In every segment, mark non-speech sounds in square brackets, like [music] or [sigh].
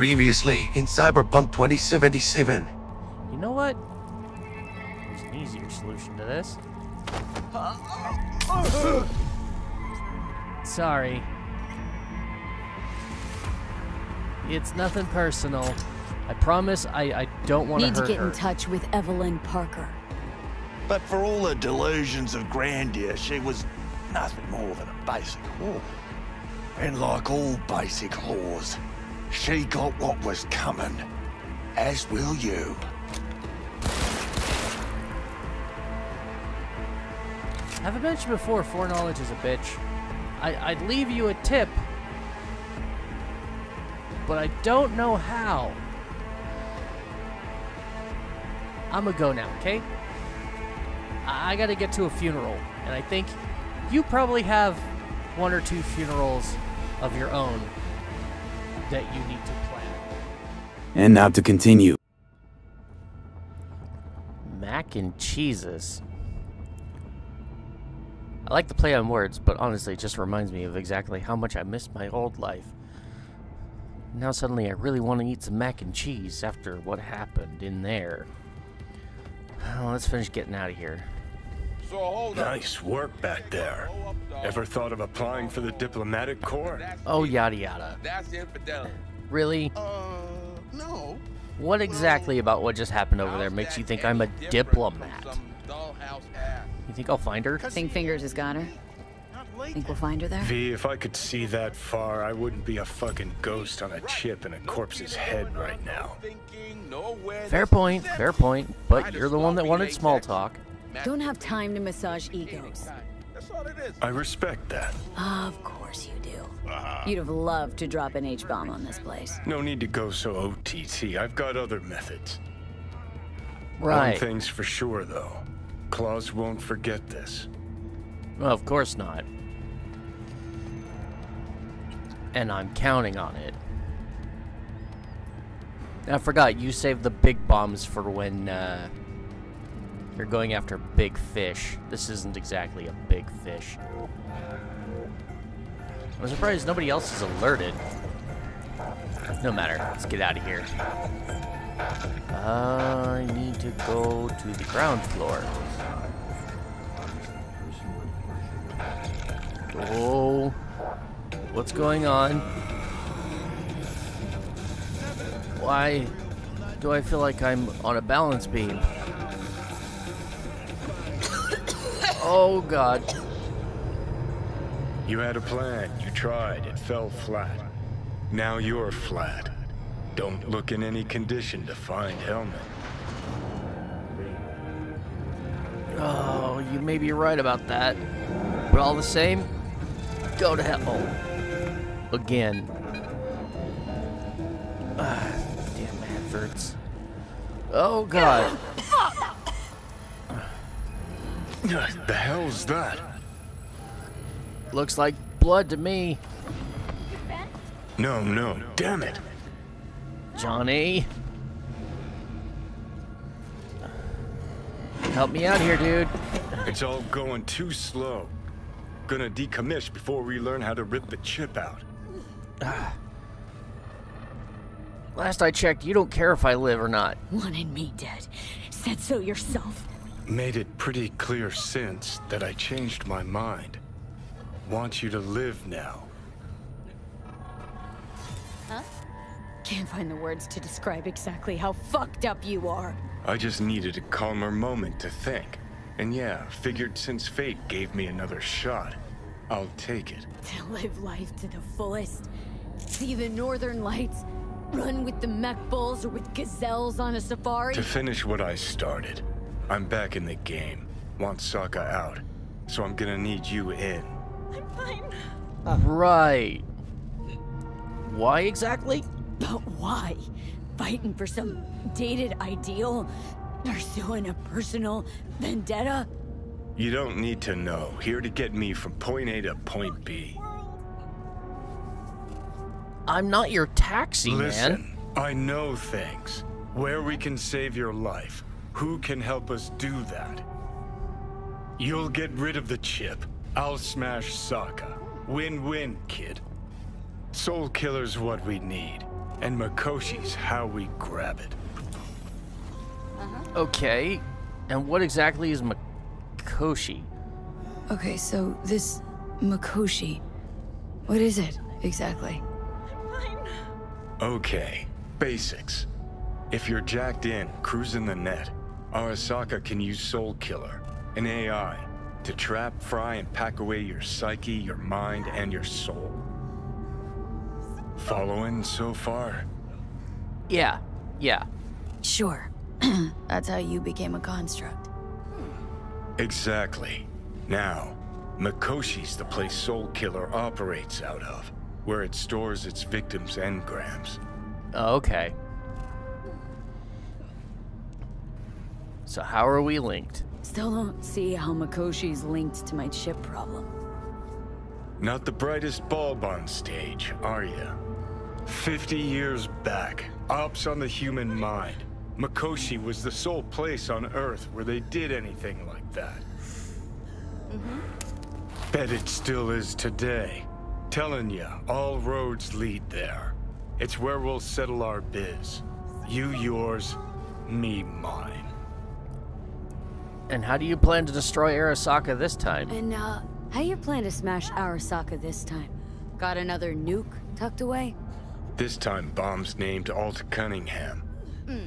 Previously in Cyberpunk 2077. You know what? There's an easier solution to this. Sorry. It's nothing personal. I promise I, I don't want to Need to to get her. in touch with Evelyn Parker. But for all her delusions of grandeur, she was nothing more than a basic whore. And like all basic whores, she got what was coming. As will you. Have I mentioned before, foreknowledge is a bitch? I, I'd leave you a tip, but I don't know how. I'm gonna go now, okay? I, I gotta get to a funeral, and I think you probably have one or two funerals of your own that you need to plan. And now to continue. Mac and cheeses. I like the play on words, but honestly, it just reminds me of exactly how much I miss my old life. Now suddenly I really want to eat some mac and cheese after what happened in there. Well, [sighs] let's finish getting out of here. So hold up. Nice work back there. Hold up, dog. Ever thought of applying for the diplomatic corps? Oh, yada yada. That's infidelity. Really? Uh, no. What exactly about what just happened over there makes you think I'm a diplomat? from some dollhouse ass? You think I'll find her? Think Fingers has got her? Think we'll find her there? V, if I could see that far, I wouldn't be a fucking ghost on a chip in a corpse's head right now. Fair point, fair point. But you're the one that wanted small talk. Mac- Don't have time to massage egos. That's all it is. I respect that. Of course you do. You'd have loved to drop an H-bomb on this place. No need to go so OTT. I've got other methods. Right. One Right. thing's for sure, though. Claws won't forget this. Well, of course not. And I'm counting on it. I forgot, you saved the big bombs for when uh, you're going after big fish. This isn't exactly a big fish. I'm surprised nobody else is alerted. No matter, let's get out of here. I need to go to the ground floor. Oh, what's going on? Why do I feel like I'm on a balance beam? Oh god. You had a plan. You tried. It fell flat. Now you're flat. Don't look in any condition to find Helmet. Oh, you may be right about that. But all the same, go to hell. Again. Ah, damn adverts. Oh god. The hell's that? Looks like blood to me. No, no, damn it. Johnny. Help me out here, dude. It's all going too slow. Gonna decommiss before we learn how to rip the chip out. Last I checked, you don't care if I live or not. Wanted me dead. Said so yourself. Made it pretty clear since that I changed my mind. Want you to live now. Huh? Can't find the words to describe exactly how fucked up you are. I just needed a calmer moment to think. And yeah, figured since fate gave me another shot, I'll take it. To live life to the fullest. See the northern lights. Run with the mech bulls or with gazelles on a safari. To finish what I started, I'm back in the game. Want Sokka out, so I'm gonna need you in. I'm fine. right. Why exactly? But why? Fighting for some dated ideal? Pursuing a personal vendetta? You don't need to know. Here to get me from point A to point B. I'm not your taxi, Listen, man. I know things. Where we can save your life. Who can help us do that? You'll get rid of the chip. I'll smash Sokka. Win-win, kid. Soul Killer's what we need. And Mikoshi's how we grab it. Uh-huh. Okay. And what exactly is Mikoshi? Okay, so this Mikoshi, what is it exactly? Okay, basics. If you're jacked in, cruising the net, Arasaka can use Soul Killer, an AI, to trap, fry, and pack away your psyche, your mind, and your soul. Following so far? Yeah. Yeah. Sure. [clears throat] That's how you became a construct. Exactly. Now, Mikoshi's the place Soul Killer operates out of, where it stores its victims' engrams. Okay. So how are we linked? Still don't see how Mikoshi's linked to my chip problem. Not the brightest bulb on stage, are you? Fifty years back, ops on the human mind. Mikoshi was the sole place on Earth where they did anything like that. Mm -hmm. Bet it still is today. Telling ya, all roads lead there. It's where we'll settle our biz. You yours, me mine. And how do you plan to destroy Arasaka this time? And, uh, how you plan to smash Arasaka this time? Got another nuke tucked away? This time, bomb's named Alt Cunningham.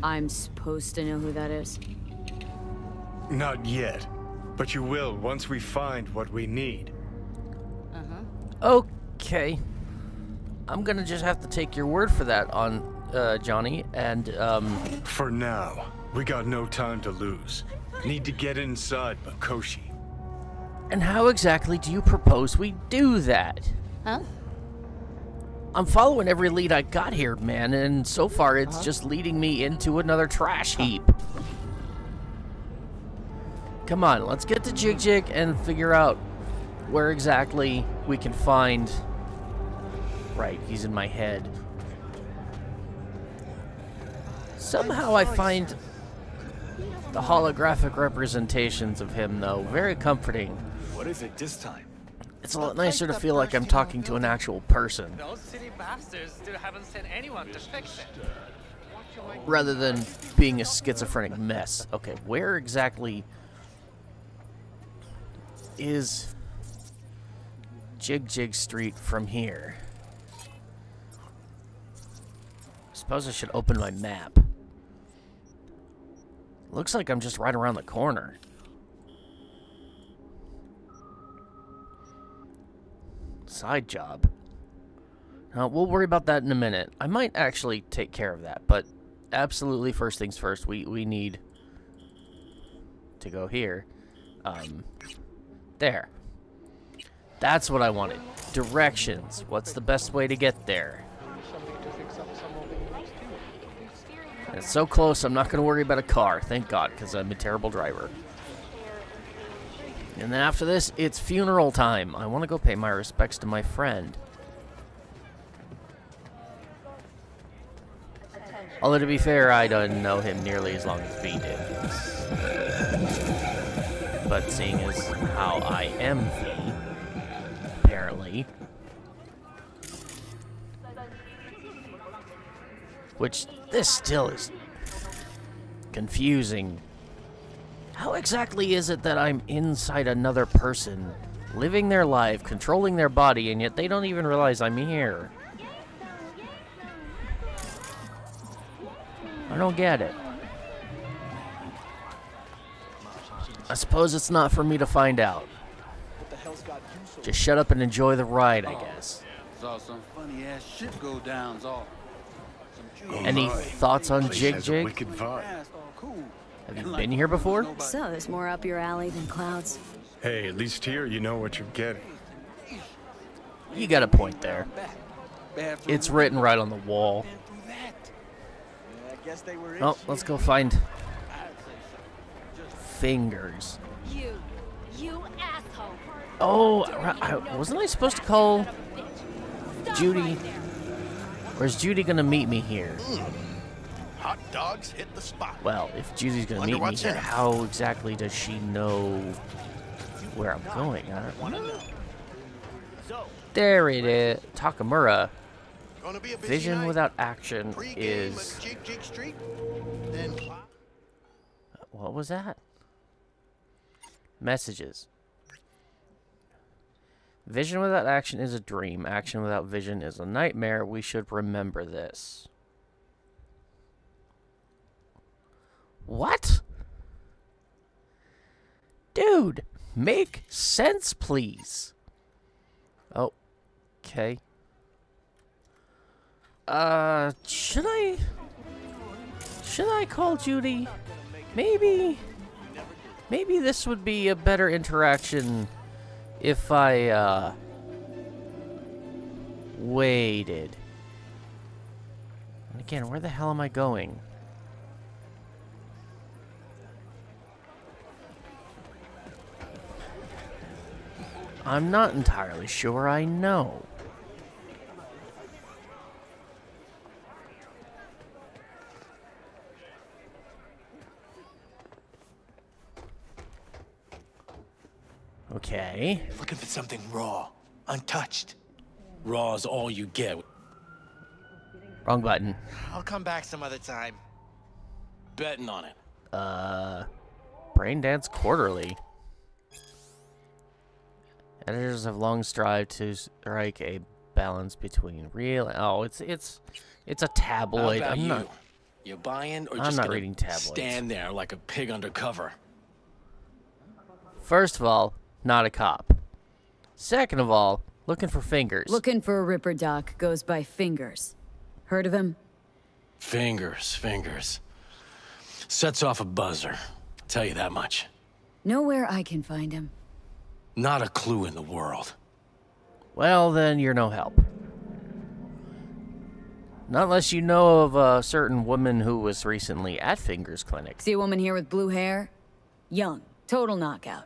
I'm supposed to know who that is. Not yet, but you will once we find what we need. Uh-huh. Okay. I'm gonna just have to take your word for that on uh, Johnny, and um, For now, we got no time to lose. Need to get inside Mikoshi. and how exactly do you propose we do that? Huh? I'm following every lead I got here, man, and so far it's just leading me into another trash heap. Come on, let's get to Jig Jig and figure out where exactly we can find. Right, he's in my head. Somehow I find the holographic representations of him, though, very comforting. What is it this time? It's a lot nicer to feel like I'm talking to an actual person. Those city bastards still haven't sent anyone to fix it. rather than being a schizophrenic mess. Okay, where exactly is Jig Jig Street from here? I suppose I should open my map. Looks like I'm just right around the corner. Side job. Uh, we'll worry about that in a minute. I might actually take care of that, but absolutely first things first, we, we need to go here. Um, there. That's what I wanted. Directions. What's the best way to get there? It's so close, I'm not going to worry about a car. Thank God, because I'm a terrible driver. And then after this, it's funeral time. I want to go pay my respects to my friend. Although to be fair, I don't know him nearly as long as V did. But seeing as how I am V, apparently. Which, this still is confusing. How exactly is it that I'm inside another person, living their life, controlling their body, and yet they don't even realize I'm here? I don't get it. I suppose it's not for me to find out. Just shut up and enjoy the ride, I guess. Saw some funny ass shit go down, all. Any thoughts on Jig has a Jig? wicked vibe. cool. Have you been here before? So, there's more up your alley than clouds. Hey, at least here you know what you're getting. You got a point there. It's written right on the wall. Oh, let's go find fingers. You, you asshole. Oh, ri- I- wasn't I supposed to call Judy? Or is Judy gonna meet me here? Hmm. Hot dogs hit the spot. Well, if Judy's gonna Wonder meet me here, in how exactly does she know where I'm going? I don't know. There it is, Takemura. Gonna be a busy Vision night. without action is. Jig Jig Street. Then What was that? Messages. Vision without action is a dream. Action without vision is a nightmare. We should remember this. What? Dude, make sense, please. Oh, okay. Uh, should I? Should I call Judy? Maybe. Maybe this would be a better interaction if I, uh. Waited. And again, where the hell am I going? I'm not entirely sure I know. Okay. Looking for something raw, untouched. Raw's all you get. Wrong button. I'll come back some other time. Betting on it. Uh, Braindance Quarterly. Editors have long strived to strike a balance between real. Oh, it's it's it's a tabloid. I'm you? not. You buying or I'm just not reading tabloids. stand there like a pig under cover? First of all, not a cop. Second of all, looking for fingers. Looking for a Ripper Doc goes by Fingers. Heard of him? Fingers, fingers. Sets off a buzzer. Tell you that much. Nowhere I can find him. Not a clue in the world. Well, then you're no help. Not unless you know of a certain woman who was recently at Fingers Clinic. See a woman here with blue hair? Young. Total knockout.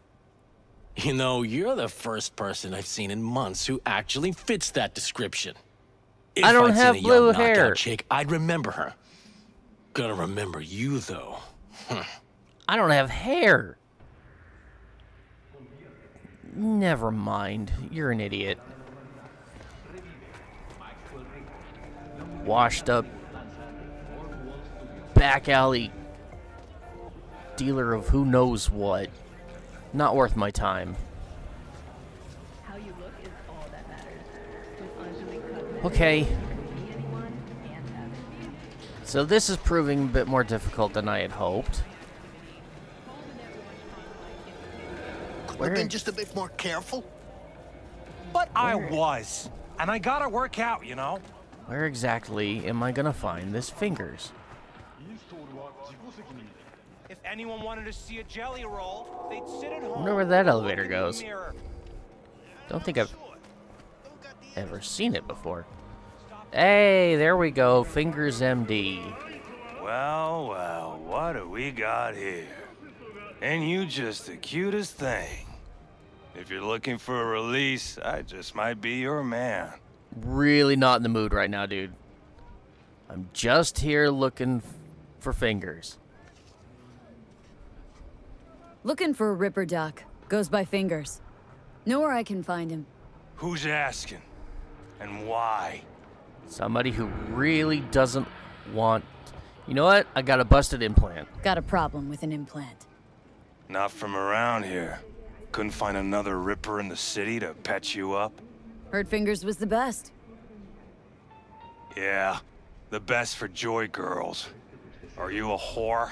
You know, you're the first person I've seen in months who actually fits that description. If I don't I'd seen have a blue hair. Chick, I'd remember her. Gonna remember you though. I don't have hair. Never mind. You're an idiot. Washed up back alley dealer of who knows what. Not worth my time. Okay. So this is proving a bit more difficult than I had hoped. Could have been just a bit more careful. But I was. And I gotta work out, you know? Where exactly am I gonna find this fingers? If anyone wanted to see a jelly roll, they'd sit at home. wonder where that elevator goes. Don't think I've ever seen it before. Hey, there we go. Fingers MD. Well, well, what do we got here? And you just the cutest thing. If you're looking for a release, I just might be your man. Really not in the mood right now, dude. I'm just here looking for fingers. Looking for a Ripper Doc goes by Fingers. Know where I can find him. Who's asking? And why? Somebody who really doesn't want. You know what? I got a busted implant. Got a problem with an implant. Not from around here. Couldn't find another Ripper in the city to patch you up? Heard Fingers was the best. Yeah, the best for joy girls. Are you a whore?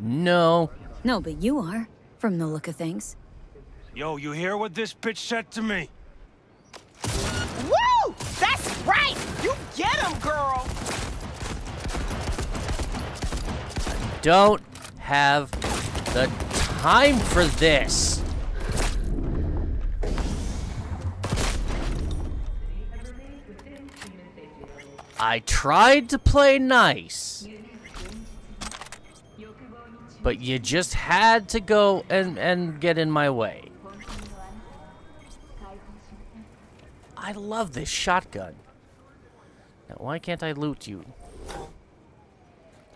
No. No, but you are, from the look of things. Yo, you hear what this bitch said to me? Woo! That's right! You get him, girl! Don't have the time for this. I tried to play nice. But you just had to go and, and get in my way. I love this shotgun. Now, why can't I loot you?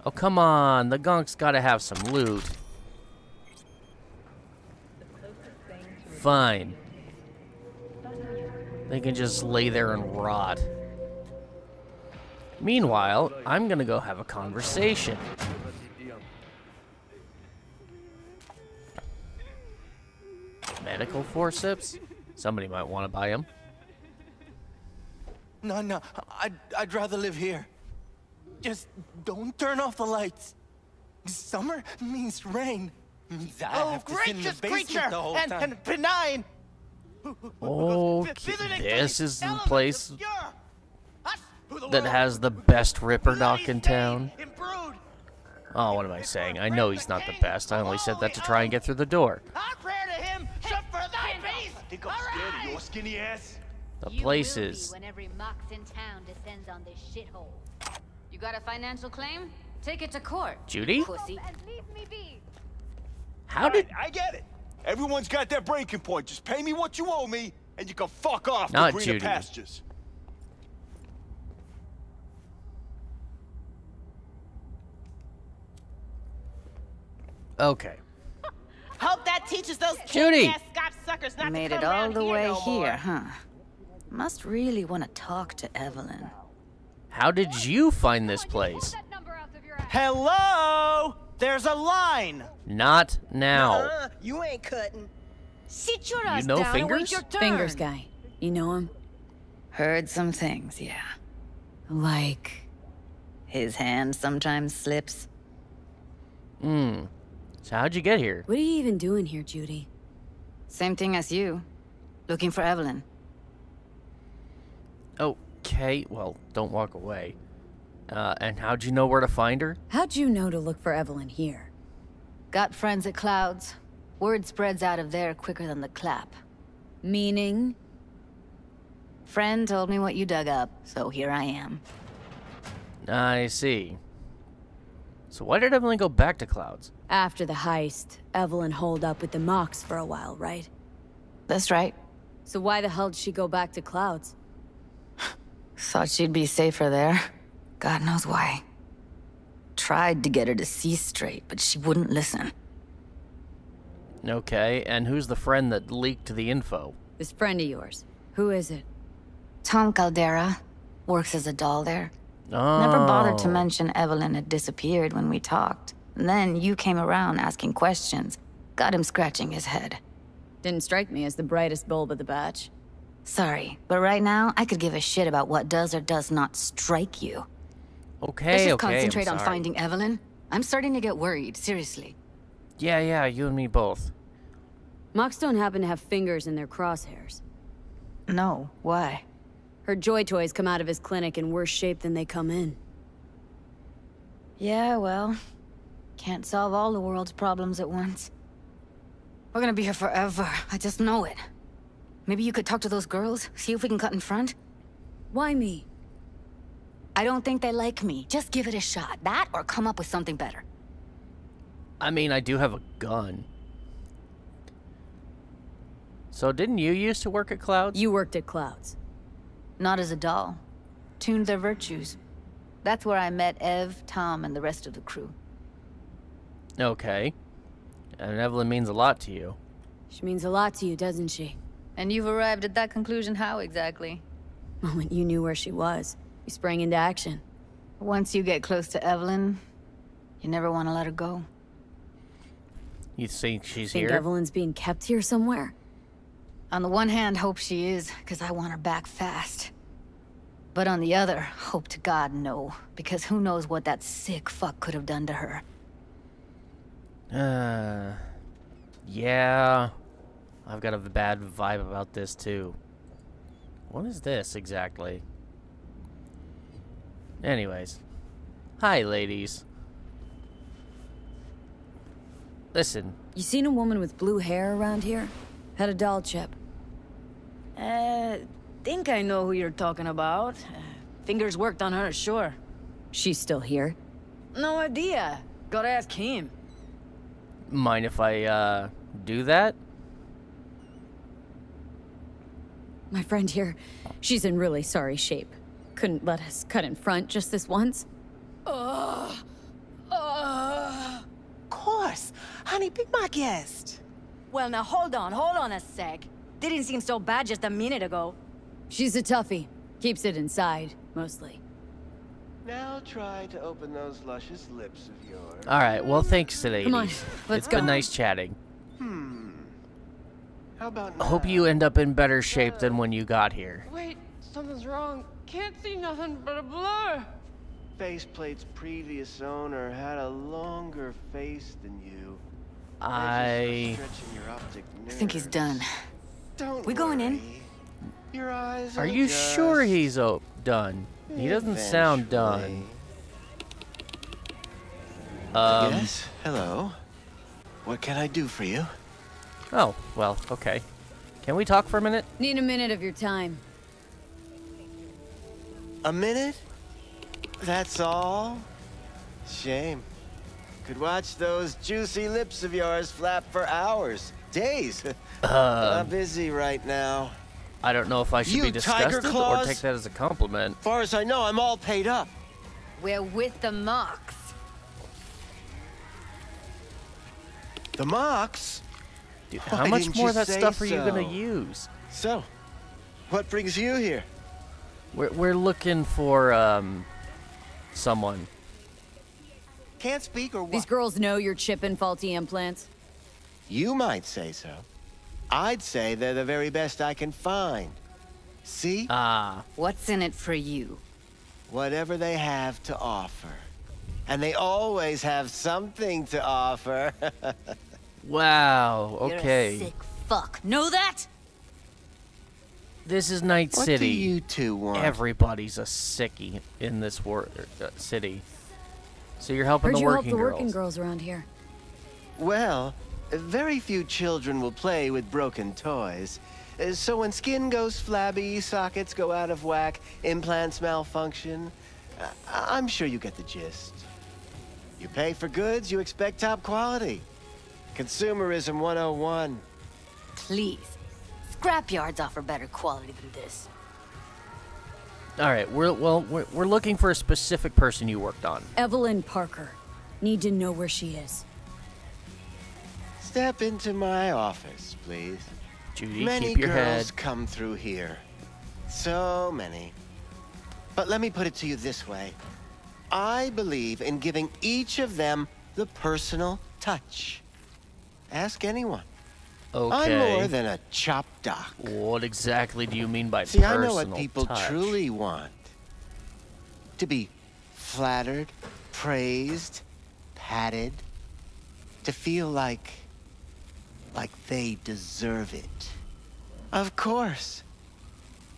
Oh, come on. The gunk's gotta have some loot. Fine. They can just lay there and rot. Meanwhile, I'm gonna go have a conversation. Medical forceps? Somebody might want to buy them. No, no, I'd, I'd rather live here. Just don't turn off the lights. Summer means rain. Means I Oh, have to sit in the gracious creature! the whole And, time. and benign! Oh, this is the place that has the best Ripper Doc in town. Oh, what am I saying? I know he's not the best. I only said that to try and get through the door. Think I'm scared of your skinny ass? The You place will be when every mox in town descends on this shithole. You got a financial claim? Take it to court. Judy? Pussy. How did. I get it. Everyone's got their breaking point. Just pay me what you owe me, and you can fuck off Not to greener Judy. pastures. Okay. [laughs] Hope that teaches those Judy. Ass suckers not Made to it all the here way no here, huh? Must really want to talk to Evelyn. How did you find this place? Hello? There's a line. Not now. Uh, you ain't cutting. Sit your You ass know down and wait Fingers? your turn. Fingers guy. You know him? Heard some things, yeah. Like his hand sometimes slips. Hmm. So how'd you get here? What are you even doing here, Judy? Same thing as you. Looking for Evelyn. Okay, well, don't walk away. Uh, and how'd you know where to find her? How'd you know to look for Evelyn here? Got friends at Clouds. Word spreads out of there quicker than the clap. Meaning? Friend told me what you dug up, so here I am. I see. So why did Evelyn go back to Clouds? After the heist, Evelyn holed up with the Mox for a while, right? That's right. So why the hell did she go back to Clouds? [sighs] Thought she'd be safer there. God knows why. Tried to get her to see straight, but she wouldn't listen. Okay, and who's the friend that leaked the info? This friend of yours. Who is it? Tom Caldera. Works as a doll there. Oh. Never bothered to Oh. mention Evelyn had disappeared when we talked. And then you came around asking questions. Got him scratching his head. Didn't strike me as the brightest bulb of the batch. Sorry, but right now, I could give a shit about what does or does not strike you. Okay, Let's just okay, concentrate on finding Evelyn. I'm starting to get worried, seriously. Yeah, yeah, you and me both. Mox don't happen to have fingers in their crosshairs. No, why? Her joy toys come out of his clinic in worse shape than they come in. Yeah, well, can't solve all the world's problems at once. We're gonna be here forever. I just know it. Maybe you could talk to those girls, see if we can cut in front? Why me? I don't think they like me. Just give it a shot. That or come up with something better. I mean, I do have a gun. So didn't you used to work at Clouds? You worked at Clouds. Not as a doll. Tuned their virtues. That's where I met Ev, Tom, and the rest of the crew. Okay. And Evelyn means a lot to you. She means a lot to you, doesn't she? And you've arrived at that conclusion how exactly? [laughs] Moment you knew where she was, you sprang into action. Once you get close to Evelyn, you never want to let her go. You think she's Think here? Evelyn's being kept here somewhere? On the one hand, hope she is, because I want her back fast. But on the other, hope to God no, because who knows what that sick fuck could have done to her. Uh, yeah. I've got a bad vibe about this too. What is this exactly? Anyways. Hi, ladies. Listen, You seen a woman with blue hair around here? Had a doll chip. Uh, think I know who you're talking about. Uh, Fingers worked on her, sure. She's still here. No idea. Gotta ask him. Mind if I, uh, do that? My friend here, she's in really sorry shape. Couldn't let us cut in front just this once. Ugh. Ugh. Course. Honey, be my guest. Well, now hold on, hold on a sec. Didn't seem so bad just a minute ago. She's a toughie. Keeps it inside, mostly. Now try to open those luscious lips of yours. Alright, well, thanks, ladies. Come on, let's It's been go. nice chatting. Hmm. How about I hope you end up in better shape than when you got here. Wait, something's wrong. Can't see nothing but a blur. Faceplate's previous owner had a longer face than you. I... Your optic think he's done. Don't we going in? Your eyes Are you sure he's oh, done? He doesn't sound done. Um, yes. Hello. What can I do for you? Oh, well, okay. Can we talk for a minute? Need a minute of your time. A minute? That's all? Shame. Could watch those juicy lips of yours flap for hours, days. I'm Um, busy right now. I don't know if I should You be tiger disgusted or take that as a compliment. Far as I know, I'm all paid up. We're with the Mox. The Mox? Dude, Why how much more of that say stuff are you gonna use? So, what brings you here? We're, we're looking for, um, someone. Can't speak or what? These girls know you're chipping faulty implants. You might say so. I'd say they're the very best I can find. See? Ah. What's in it for you? Whatever they have to offer. And they always have something to offer. [laughs] Wow, You're a okay. sick fuck. Know that? This is Night What do City. you two want? Everybody's a sickie in this wor- uh, city. So you're helping Heard the you working help the girls. working girls around here. Well, very few children will play with broken toys. Uh, So when skin goes flabby, sockets go out of whack, implants malfunction, uh, I- I'm sure you get the gist. You pay for goods, you expect top quality. Consumerism 101. Please. Scrapyards offer better quality than this. All right, we're well, we're, we're looking for a specific person you worked on. Evelyn Parker. Need to know where she is. Step into my office, please. Judy, many keep your girls head. come through here. So many. But let me put it to you this way. I believe in giving each of them the personal touch. Ask anyone. Okay. I'm more than a chop doc. What exactly do you mean by See, I know what people touch? truly want. To be flattered, praised, patted. To feel like... like they deserve it. Of course.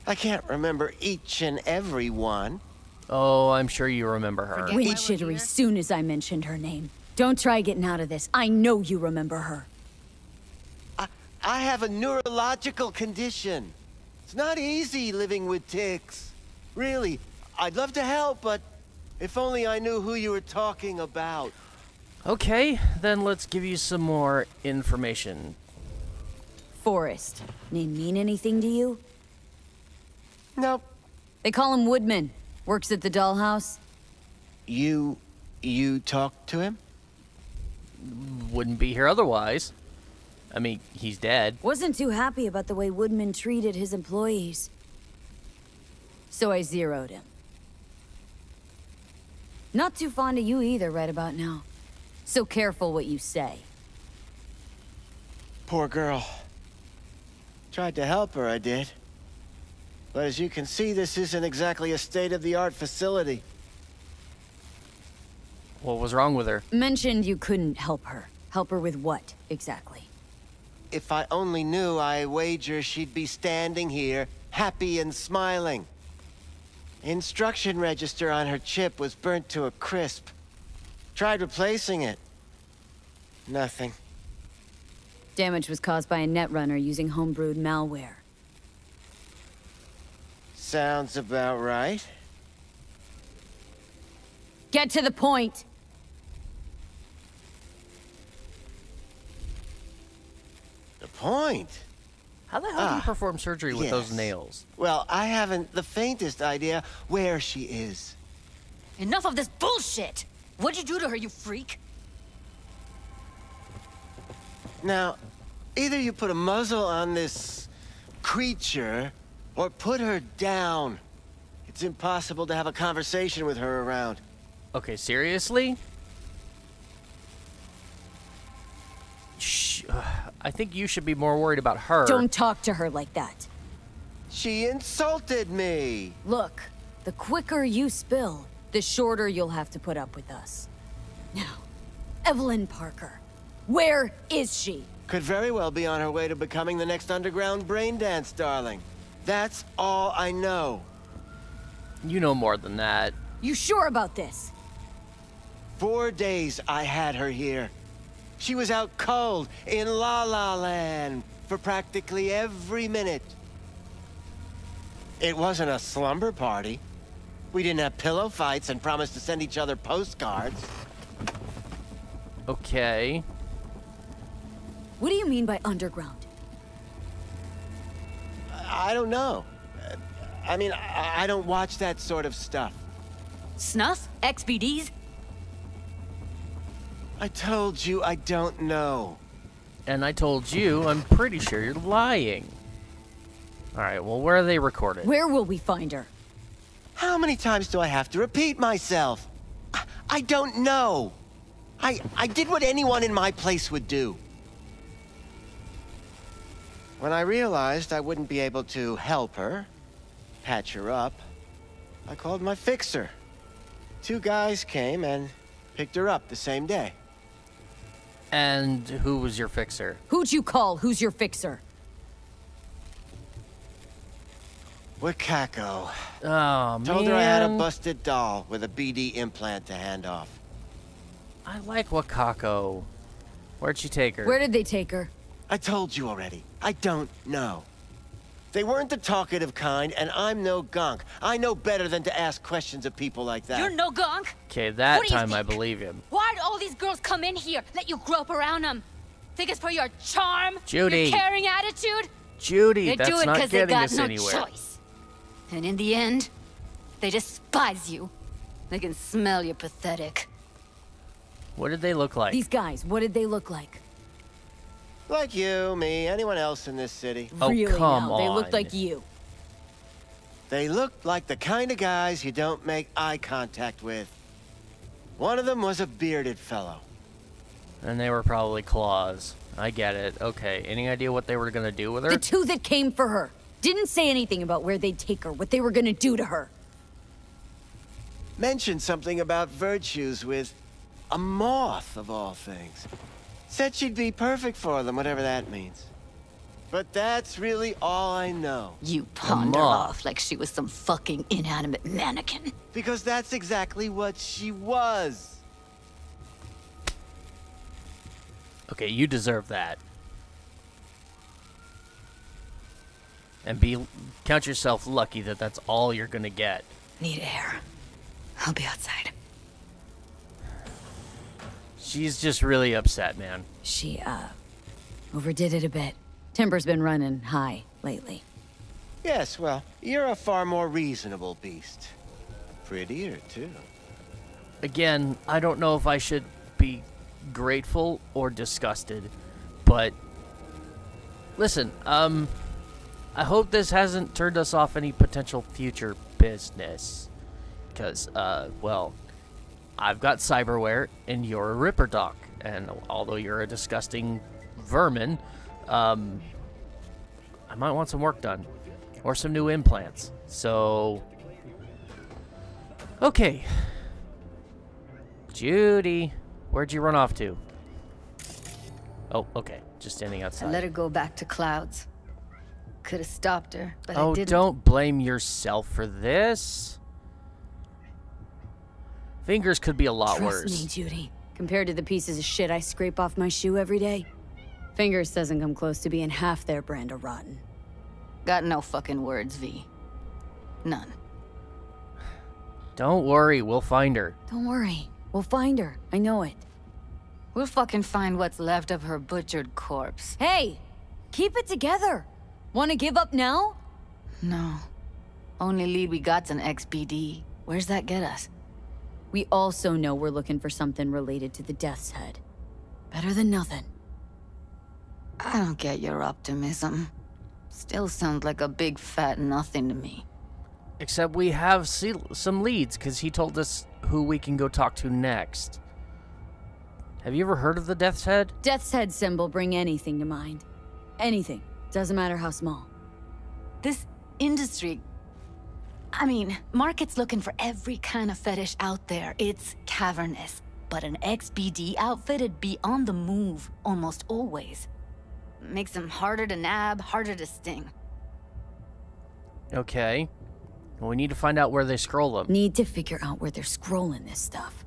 I can't remember each and every one. Oh, I'm sure you remember her. Went shittery soon as I mentioned her name. Don't try getting out of this. I know you remember her. I have a neurological condition. It's not easy living with tics. Really, I'd love to help, but if only I knew who you were talking about. Okay, then let's give you some more information. Forrest. Name mean anything to you? Nope. They call him Woodman. Works at the dollhouse. You... you talked to him? Wouldn't be here otherwise. I mean, he's dead. Wasn't too happy about the way Woodman treated his employees. So I zeroed him. Not too fond of you either right about now. So careful what you say. Poor girl. Tried to help her, I did. But as you can see, this isn't exactly a state-of-the-art facility. What was wrong with her? Mentioned you couldn't help her. Help her with what, exactly? If I only knew, I wager she'd be standing here, happy and smiling. Instruction register on her chip was burnt to a crisp. Tried replacing it. Nothing. Damage was caused by a netrunner using homebrewed malware. Sounds about right. Get to the point! The point? How the hell do you Ah, perform surgery with those nails? Well, I haven't the faintest idea where she is. Enough of this bullshit! What'd you do to her, you freak? Now, either you put a muzzle on this creature, Or put her down. It's impossible to have a conversation with her around. Okay, seriously? Shh. Uh, I think you should be more worried about her. Don't talk to her like that. She insulted me. Look, the quicker you spill, the shorter you'll have to put up with us. Now, Evelyn Parker. Where is she? Could very well be on her way to becoming the next underground brain dance darling. That's all I know. You know more than that. You sure about this? Four days I had her here. She was out cold in La La Land for practically every minute. It wasn't a slumber party. We didn't have pillow fights and promised to send each other postcards. Okay. What do you mean by underground? I don't know. I mean, I, I don't watch that sort of stuff. Snuff? XBDs? I told you I don't know. And I told you, I'm pretty sure you're lying. Alright, well, where are they recorded? Where will we find her? How many times do I have to repeat myself? I, I don't know. I, I did what anyone in my place would do. When I realized I wouldn't be able to help her, patch her up, I called my fixer. Two guys came and picked her up the same day. And who was your fixer? Who'd you call? Who's your fixer? Wakako. Oh, man. Told her I had a busted doll with a BD implant to hand off. I like Wakako. Where'd she take her? Where did they take her? I told you already. I don't know. They weren't the talkative kind, and I'm no gunk. I know better than to ask questions of people like that. You're no gunk. Okay, that What do you time I think? believe him. Why'd all these girls come in here, let you grope around them? Think it's for your charm? Judy. Your caring attitude? Judy, they that's do it not because they getting got us no anywhere. choice. And in the end, they despise you. They can smell you're pathetic. What did they look like? These guys, what did they look like? Like you, me, anyone else in this city. Oh, really come now, they looked like you. They looked like the kind of guys you don't make eye contact with. One of them was a bearded fellow. And they were probably claws. I get it. Okay, any idea what they were gonna do with her? The two that came for her. Didn't say anything about where they'd take her, what they were gonna do to her. Mentioned something about virtues with a moth, of all things. Said she'd be perfect for them, whatever that means. But that's really all I know. You pawned her off like she was some fucking inanimate mannequin. Because that's exactly what she was. Okay, you deserve that. And be count yourself lucky that that's all you're gonna get. Need air. I'll be outside. She's just really upset, man. She, uh, overdid it a bit. Timber's been running high lately. Yes, well, you're a far more reasonable beast. Prettier, too. Again, I don't know if I should be grateful or disgusted, but listen, um I hope this hasn't turned us off any potential future business. Cuz uh well, I've got cyberware and you're a ripper doc, and although you're a disgusting vermin, um I might want some work done or some new implants. So Okay. Judy, where'd you run off to? Oh, okay. Just standing I outside. let her go back to clouds. Could have stopped her, but I oh, didn't. don't blame yourself for this. Fingers could be a lot Trust worse. me, Judy. Compared to the pieces of shit I scrape off my shoe every day, Fingers doesn't come close to being half their brand of rotten. Got no fucking words, V. None. Don't worry, we'll find her. Don't worry. We'll find her. I know it. We'll fucking find what's left of her butchered corpse. Hey! Keep it together! Wanna give up now? No. Only lead we got's an XBD. Where's that get us? We also know we're looking for something related to the Death's Head. Better than nothing. I don't get your optimism. Still sounds like a big fat nothing to me. Except we have some leads because he told us who we can go talk to next. Have you ever heard of the Death's Head? Death's head symbol bring anything to mind. Anything. Doesn't matter how small. This industry. I mean, market's looking for every kind of fetish out there. It's cavernous. But an XBD outfitted be on the move almost always. Makes them harder to nab, harder to sting. Okay. Well, we need to find out where they scroll them. Need to figure out where they're scrolling this stuff.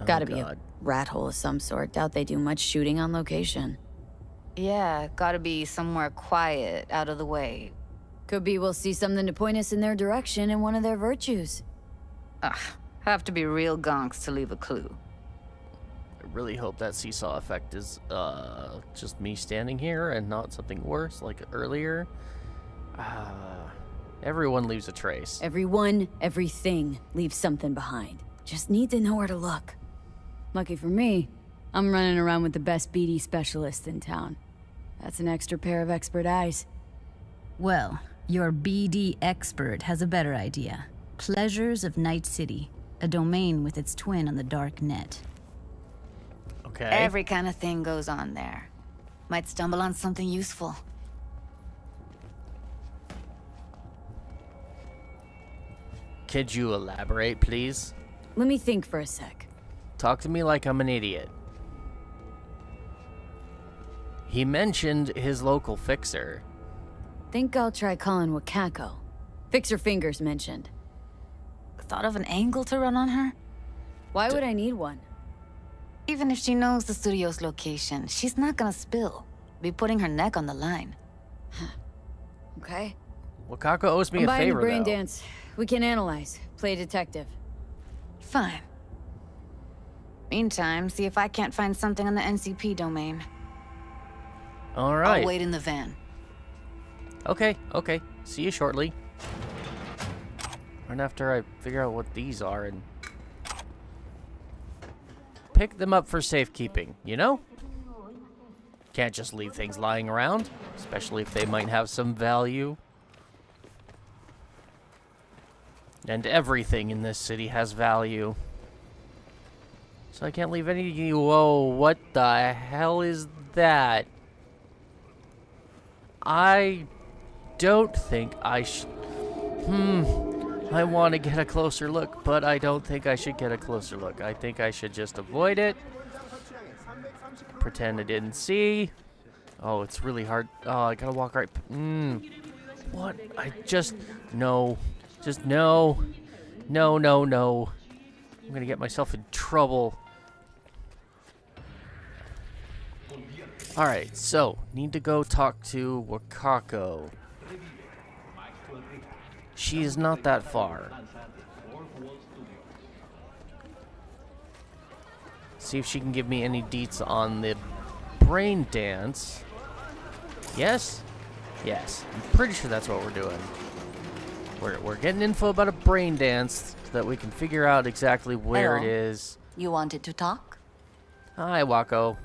Oh, Gotta be a rat hole of some sort. Doubt they do much shooting on location. Yeah, gotta be somewhere quiet, out of the way. Could be we'll see something to point us in their direction in one of their virtues. Ugh, have to be real gonks to leave a clue. I really hope that seesaw effect is uh, just me standing here and not something worse like earlier. Uh, everyone leaves a trace. Everyone, everything leaves something behind. Just need to know where to look. Lucky for me, I'm running around with the best BD specialist in town. That's an extra pair of expert eyes. Well, your BD expert has a better idea. Pleasures of Night City, a domain with its twin on the dark net. Okay. Every kind of thing goes on there. Might stumble on something useful. Could you elaborate, please? Let me think for a sec. Talk to me like I'm an idiot. He mentioned his local fixer. Think I'll try calling Wakako. Fixer fingers mentioned. Thought of an angle to run on her? Why would I need one? Even if she knows the studio's location, she's not gonna spill. Be putting her neck on the line. [sighs] Okay. Wakako owes me I'm a buying favor, the brain though. dance. We can analyze. Play detective. Fine. Meantime, see if I can't find something on the NCP domain. All right. I'll wait in the van. Okay, okay. See you shortly. Run after I figure out what these are and pick them up for safekeeping, you know? Can't just leave things lying around, especially if they might have some value. And everything in this city has value. So I can't leave any. Whoa, what the hell is that? I don't think I should. Hmm. I want to get a closer look, but I don't think I should get a closer look. I think I should just avoid it. Pretend I didn't see. Oh, it's really hard. Oh, I gotta walk right. Mmm. What? I just. No. Just no. No, no, no. I'm gonna get myself in trouble. Alright, so, need to go talk to Wakako. She is not that far. See if she can give me any deets on the brain dance. Yes? Yes. I'm pretty sure that's what we're doing. We're, we're getting info about a brain dance so that we can figure out exactly where it Hello. is. You wanted to talk? Hi, Wako.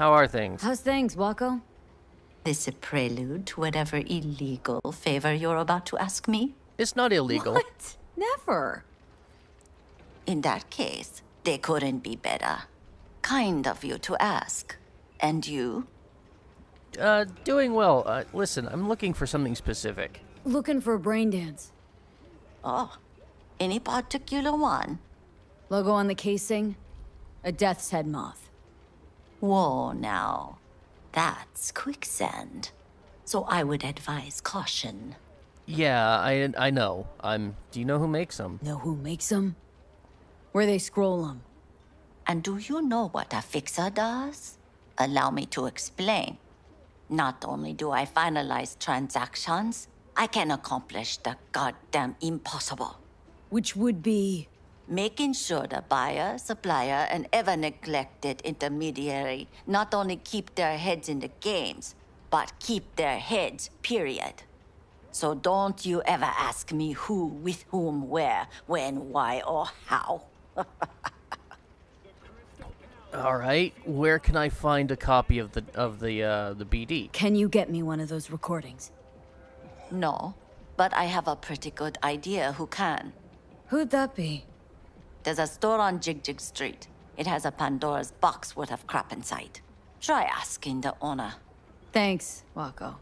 How are things? How's things, Wako? This a prelude to whatever illegal favor you're about to ask me? It's not illegal. What? Never. In that case, they couldn't be better. Kind of you to ask. And you? Uh, doing well. Uh, listen, I'm looking for something specific. Looking for a brain dance. Oh, any particular one? Logo on the casing? A death's head moth. Whoa, now. That's quicksand. So I would advise caution. Yeah, I I know. I'm. Do you know who makes them? Know who makes them? Where they scroll them. And do you know what a fixer does? Allow me to explain. Not only do I finalize transactions, I can accomplish the goddamn impossible. Which would be? Making sure the buyer, supplier, and ever neglected intermediary not only keep their heads in the games, but keep their heads, period. So don't you ever ask me who, with whom, where, when, why, or how. [laughs] All right, where can I find a copy of the of the uh, the BD? Can you get me one of those recordings? No, but I have a pretty good idea who can. Who'd that be? There's a store on Jig Jig Street. It has a Pandora's box worth of crap inside. Try asking the owner. Thanks, Wako.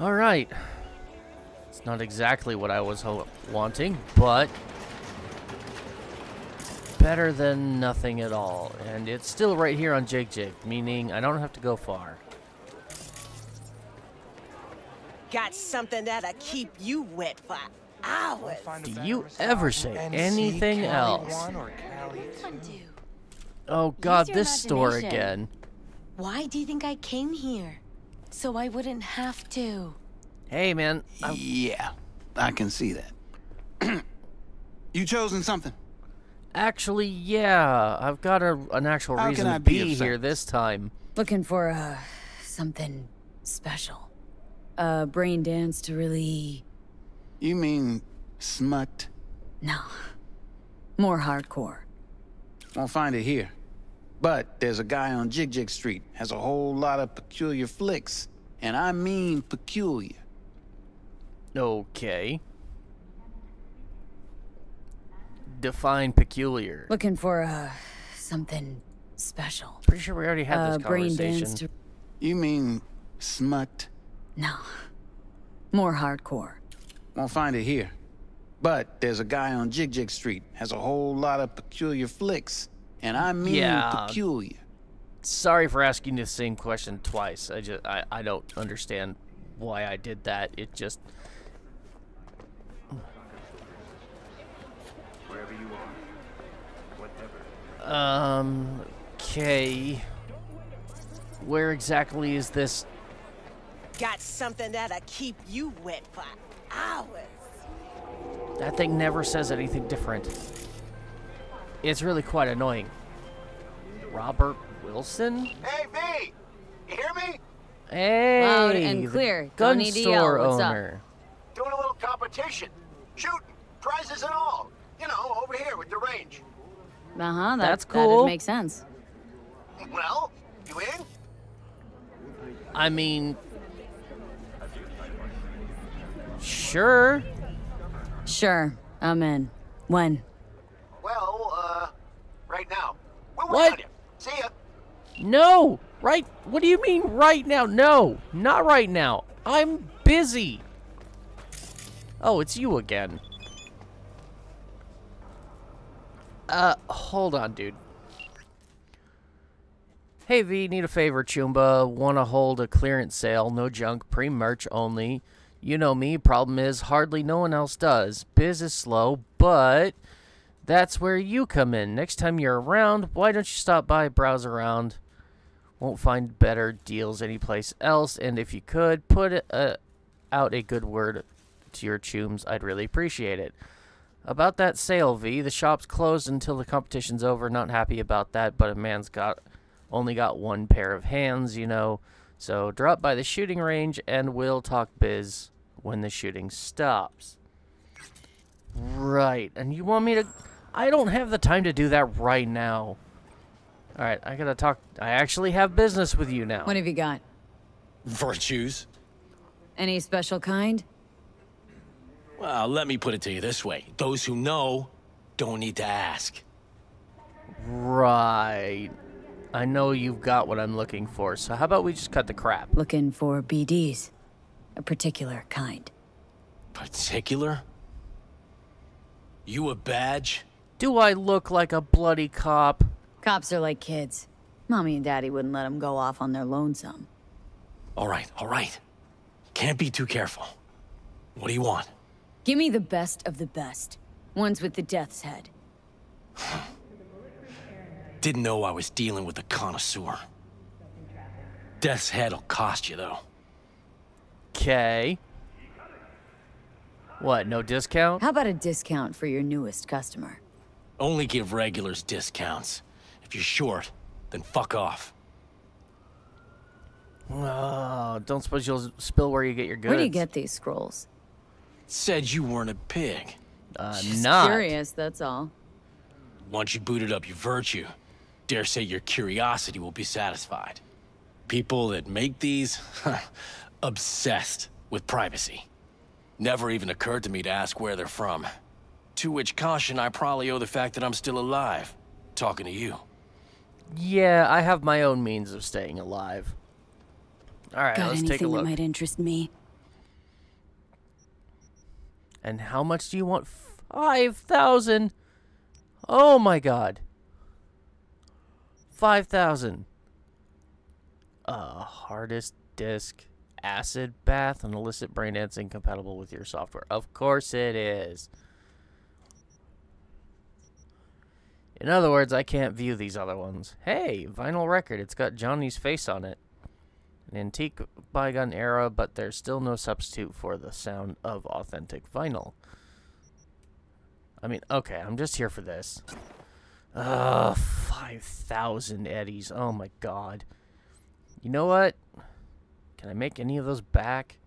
All right. It's not exactly what I was ho- wanting, but better than nothing at all. And it's still right here on Jig Jig, meaning I don't have to go far. Got something that'll keep you wet for hours. Do you ever say anything else? Oh god, this store again. Why do you think I came here? So I wouldn't have to. Hey man, I'm- Yeah, I can see that. [clears throat] you chosen something? actually, yeah, I've got a, an actual How reason to be be here service? this time. Looking for, uh, something special. A brain dance to really. You mean smut? No. More hardcore. Won't find it here. But there's a guy on Jig Jig Street has a whole lot of peculiar flicks, and I mean peculiar. Okay. Define peculiar. Looking for, uh, something special. Pretty sure we already had Uh, this brain conversation. dance to. You mean smut? No. More hardcore. Won't find it here. But there's a guy on Jig Jig Street has a whole lot of peculiar flicks, and I mean Yeah. peculiar. Sorry for asking the same question twice. I just I, I don't understand why I did that. It just wherever you are. Whatever. Um okay. Where exactly is this? Got something that'll keep you wet for hours. That thing never says anything different. It's really quite annoying. Robert Wilson? Hey, V! You hear me? Hey, Loud and clear. Gun Don't need yell. store What's up? Doing a little competition. Shooting. Prizes and all. You know, over here with the range. Uh huh. That, That's That'd cool. sense. Well, you in? I mean, sure. Sure. I'm in. When? Well, uh, right now. We're What? waiting on you. See ya. No, right? What do you mean right now? No, not right now. I'm busy. Oh, it's you again. Uh, hold on, dude. Hey V, need a favor, Chumba. Wanna hold a clearance sale, no junk, pre-merch only. You know me, problem is hardly no one else does. Biz is slow, but that's where you come in. Next time you're around, why don't you stop by, browse around? Won't find better deals anyplace else, and if you could, put uh, out a good word to your chums, I'd really appreciate it. About that sale, V, the shop's closed until the competition's over. Not happy about that, but a man's got only got one pair of hands, you know. So drop by the shooting range and we'll talk biz when the shooting stops. Right, and you want me to I don't have the time to do that right now. Alright, I gotta talk I actually have business with you now. What have you got? Virtues? Any special kind? Well, let me put it to you this way. Those who know don't need to ask. Right. I know you've got what I'm looking for, so how about we just cut the crap? Looking for BDs. A particular kind. Particular? You a badge? Do I look like a bloody cop? Cops are like kids. Mommy and Daddy wouldn't let them go off on their lonesome. All right, all right. Can't be too careful. What do you want? Give me the best of the best. Ones with the death's head. [sighs] Didn't know I was dealing with a connoisseur. Death's head'll cost you, though. Okay. What, no discount? How about a discount for your newest customer? Only give regulars discounts. If you're short, then fuck off. Oh, don't suppose you'll spill where you get your goods. Where do you get these scrolls? Said you weren't a pig. Uh, Just not. curious, that's all. Once you booted up your virtue, dare say your curiosity will be satisfied. People that make these, [laughs] obsessed with privacy. Never even occurred to me to ask where they're from. To which caution I probably owe the fact that I'm still alive, talking to you. Yeah, I have my own means of staying alive. All right, Got let's anything take a look. that might interest me? And how much do you want? Five thousand. Oh my god. Five thousand. Uh, hardest disk, acid bath, and illicit brain dance incompatible with your software. Of course it is. In other words, I can't view these other ones. Hey, vinyl record. It's got Johnny's face on it. An antique bygone era, but there's still no substitute for the sound of authentic vinyl. I mean, okay, I'm just here for this. Ugh, 5,000 eddies. Oh my god. You know what? Can I make any of those back?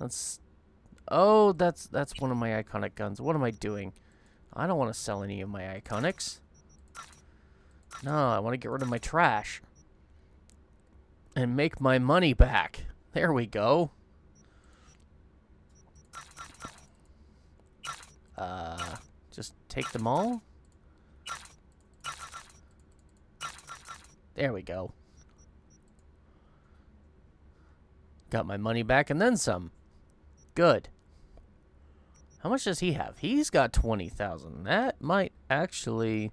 Let's... Oh, that's that's one of my iconic guns. What am I doing? I don't want to sell any of my iconics. No, I want to get rid of my trash. And make my money back. There we go. Uh, just take them all? There we go. Got my money back and then some. Good. How much does he have? He's got 20,000. That might actually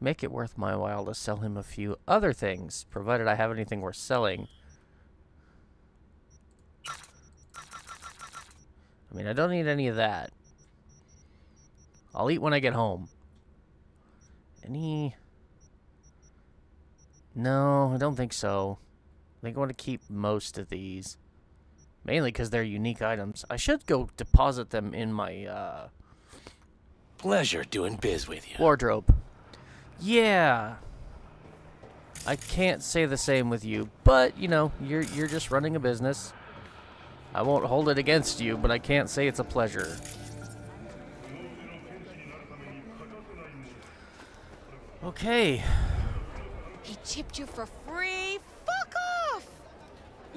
make it worth my while to sell him a few other things, provided I have anything worth selling. I mean, I don't need any of that. I'll eat when I get home. Any... No, I don't think so. I think I want to keep most of these. Mainly because they're unique items. I should go deposit them in my, uh... Pleasure doing biz with you. Wardrobe. Yeah. I can't say the same with you, but, you know, you're, you're just running a business. I won't hold it against you, but I can't say it's a pleasure. Okay. He chipped you for free? Fuck off!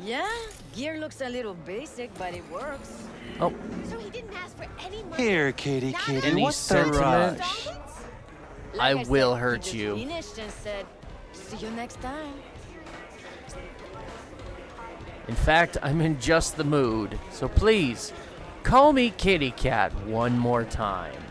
Yeah, gear looks a little basic, but it works. Oh. So he didn't ask for any money. Here, kitty, kitty. Any What's the sentiment? rush? I Like will said, hurt he you. finished and said, see you next time. In fact, I'm in just the mood. So please, call me Kitty Cat one more time.